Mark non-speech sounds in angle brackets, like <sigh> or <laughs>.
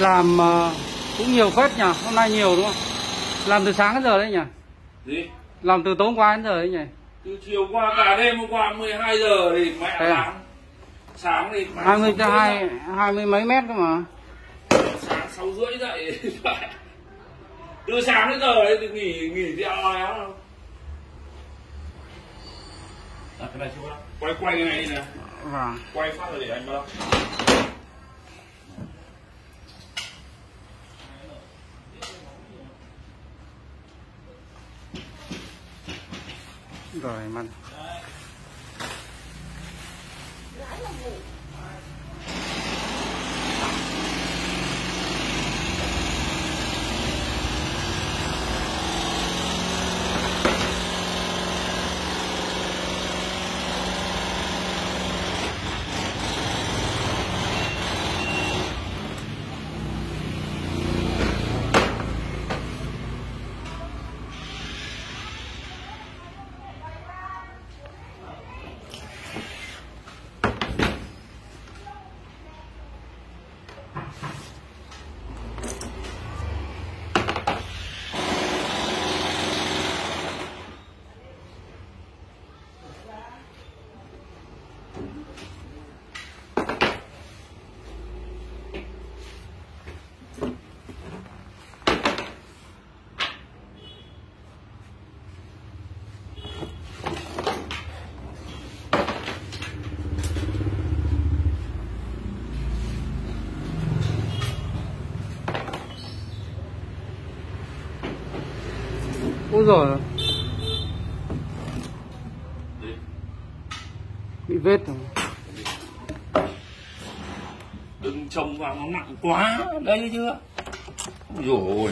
làm ờ, cũng nhiều phết nhỉ? Hôm nay nhiều đúng không? Làm từ sáng đến giờ đấy nhỉ? Gì? Làm từ tối qua đến giờ đấy nhỉ? Từ chiều qua cả đêm hôm qua 12 giờ thì mẹ Thế à? làm sáng thì mẹ hai mươi hai hai mươi mấy mét cơ mà. Sáng sáu rưỡi dậy <laughs> từ sáng đến giờ ấy thì nghỉ nghỉ éo đâu. À, quay quay cái này đi nè vâng. Quay phát rồi để anh bác rồi mình ôi rồi bị vết rồi. Đừng trông vào nó nặng quá. Đây thấy chưa? Rồi